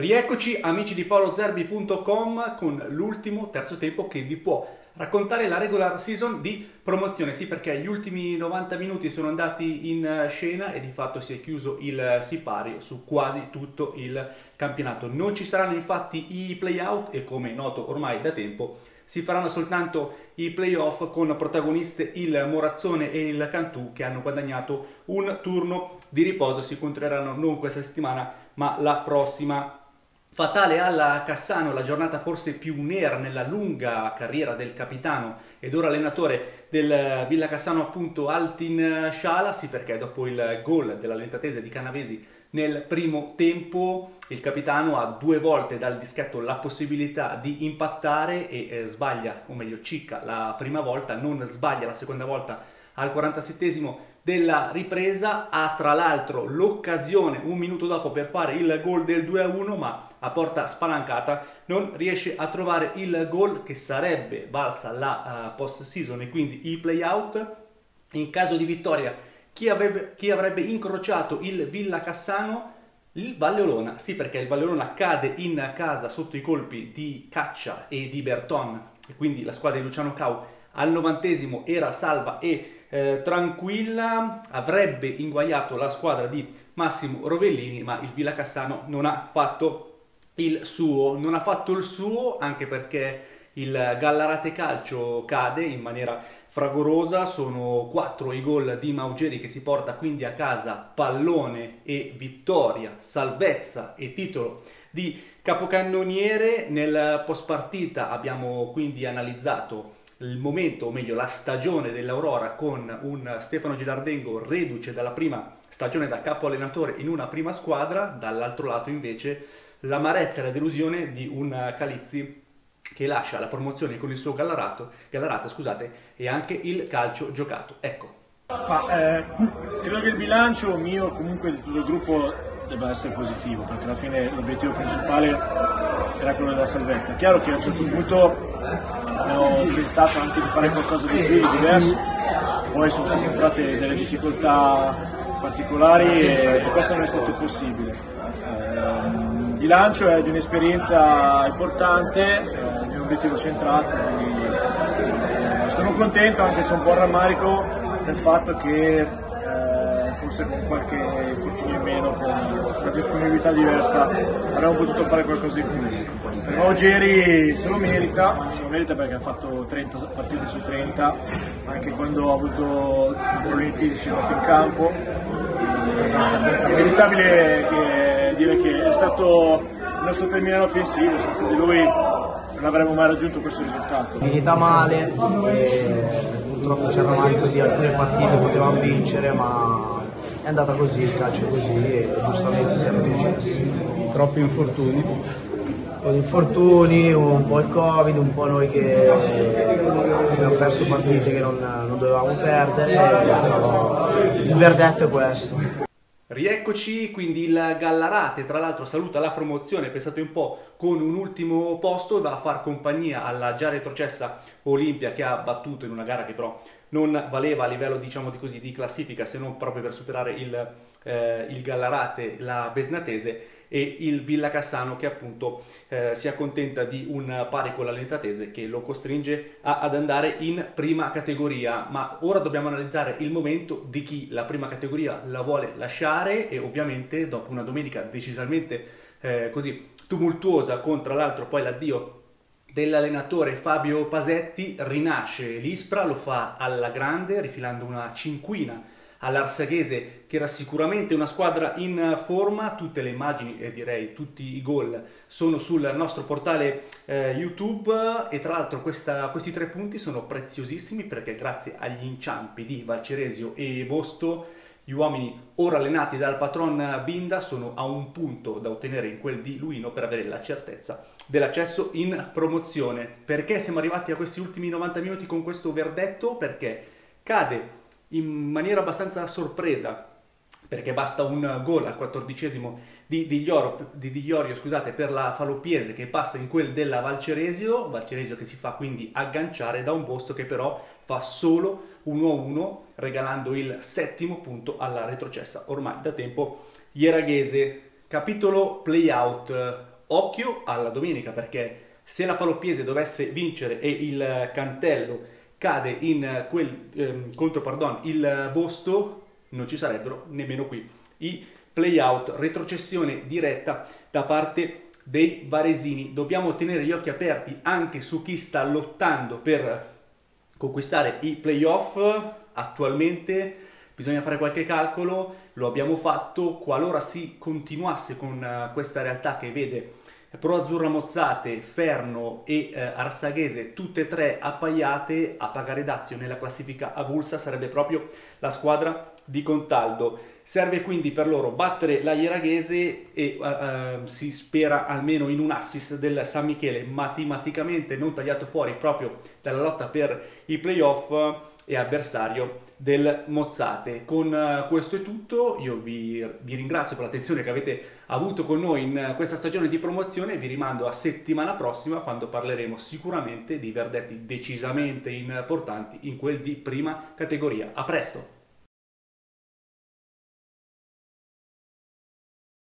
Rieccoci amici di paolozerbi.com con l'ultimo terzo tempo che vi può raccontare la regular season di promozione. Sì, perché gli ultimi 90 minuti sono andati in scena e di fatto si è chiuso il sipario su quasi tutto il campionato. Non ci saranno infatti i playout e come noto ormai da tempo si faranno soltanto i playoff con protagoniste il Morazzone e il Cantù che hanno guadagnato un turno di riposo. Si incontreranno non questa settimana ma la prossima Fatale alla Cassano, la giornata forse più nera nella lunga carriera del capitano ed ora allenatore del Villa Cassano appunto Altin Sciala, sì perché dopo il gol dell'allentatese di Canavesi nel primo tempo il capitano ha due volte dal dischetto la possibilità di impattare e eh, sbaglia, o meglio cicca la prima volta, non sbaglia la seconda volta al 47 della ripresa, ha tra l'altro l'occasione un minuto dopo per fare il gol del 2-1 ma a porta spalancata non riesce a trovare il gol che sarebbe valsa la uh, post season e quindi i playout. In caso di vittoria chi avrebbe, chi avrebbe incrociato il Villa Cassano? Il Valle Olona, sì perché il Valle Olona cade in casa sotto i colpi di Caccia e di Berton e quindi la squadra di Luciano Cau al novantesimo era salva e eh, tranquilla, avrebbe inguagliato la squadra di Massimo Rovellini ma il Villa Cassano non ha fatto il suo, non ha fatto il suo anche perché il Gallarate Calcio cade in maniera fragorosa, sono quattro i gol di Maugeri che si porta quindi a casa pallone e vittoria, salvezza e titolo di capocannoniere. Nel post partita abbiamo quindi analizzato il momento, o meglio la stagione dell'Aurora con un Stefano Gilardengo reduce dalla prima stagione da capo allenatore in una prima squadra, dall'altro lato invece l'amarezza e la delusione di un Calizzi che lascia la promozione con il suo Gallarato, Gallarata scusate, e anche il calcio giocato. Ecco. Ma, eh, credo che il bilancio mio comunque di tutto il gruppo debba essere positivo, perché alla fine l'obiettivo principale era quello della salvezza. È chiaro che a un certo punto abbiamo pensato anche di fare qualcosa di più, di diverso, poi sono entrate delle difficoltà particolari e, questo non è stato possibile. Eh, bilancio è di un'esperienza importante, eh, di un obiettivo centrato, quindi eh, sono contento anche se un po' rammarico del fatto che forse con qualche infortunio in meno, con una disponibilità diversa, avremmo potuto fare qualcosa in più. Per Ogeri se lo merita, se lo merita perché ha fatto 30 partite su 30, anche quando ha avuto problemi fisici fatto in campo. È inevitabile che dire che è stato il nostro terminale offensivo, senza di lui non avremmo mai raggiunto questo risultato. Finita male, purtroppo c'erano anche di alcune partite, potevamo vincere, ma è andata così, il calcio è così e giustamente siamo successi. Troppi infortuni? Con infortuni, un po' il covid, un po' noi che abbiamo perso partite che non, non dovevamo perdere, il verdetto è questo. Rieccoci, quindi il Gallarate tra l'altro saluta la promozione, pensate un po' con un ultimo posto e va a far compagnia alla già retrocessa Olimpia che ha battuto in una gara che però non valeva a livello diciamo di, così, di classifica se non proprio per superare il, eh, il Gallarate, la Besnatese e il Villa Cassano che appunto eh, si accontenta di un pari con l'Alentatese che lo costringe a, ad andare in prima categoria. Ma ora dobbiamo analizzare il momento di chi la prima categoria la vuole lasciare e ovviamente dopo una domenica decisamente eh, così tumultuosa con tra l'altro poi l'addio dell'allenatore Fabio Pasetti rinasce l'Ispra, lo fa alla grande rifilando una cinquina all'Arsaghese che era sicuramente una squadra in forma, tutte le immagini e direi tutti i gol sono sul nostro portale eh, YouTube. E tra l'altro questi tre punti sono preziosissimi perché grazie agli inciampi di Valceresio e Bosto gli uomini ora allenati dal patron Binda sono a un punto da ottenere in quel di Luino per avere la certezza dell'accesso in promozione. Perché siamo arrivati a questi ultimi 90 minuti con questo verdetto? Perché cade in maniera abbastanza sorpresa perché basta un gol al quattordicesimo di, di, di, di Iorio scusate, per la Faloppiese che passa in quel della Valceresio, Valceresio che si fa quindi agganciare da un posto che però fa solo 1-1 regalando il settimo punto alla retrocessa ormai da tempo ieraghese. Capitolo playout, occhio alla domenica perché se la Faloppiese dovesse vincere e il Cantello cade in quel ehm, contro pardon, il Bosto, non ci sarebbero nemmeno qui i play-out, retrocessione diretta da parte dei varesini. Dobbiamo tenere gli occhi aperti anche su chi sta lottando per conquistare i playoff. Attualmente bisogna fare qualche calcolo, lo abbiamo fatto qualora si continuasse con eh, questa realtà che vede Pro Azzurra Mozzate, Ferno e eh, Arsaghese, tutte e tre appaiate a pagare dazio nella classifica avulsa, sarebbe proprio la squadra di Contaldo. Serve quindi per loro battere la Ieraghese e uh, uh, si spera almeno in un assist del San Michele, matematicamente non tagliato fuori proprio dalla lotta per i playoff e avversario del Mozzate. Con uh, questo è tutto, io vi, vi, ringrazio per l'attenzione che avete avuto con noi in questa stagione di promozione vi rimando a settimana prossima quando parleremo sicuramente di verdetti decisamente importanti in quel di prima categoria. A presto!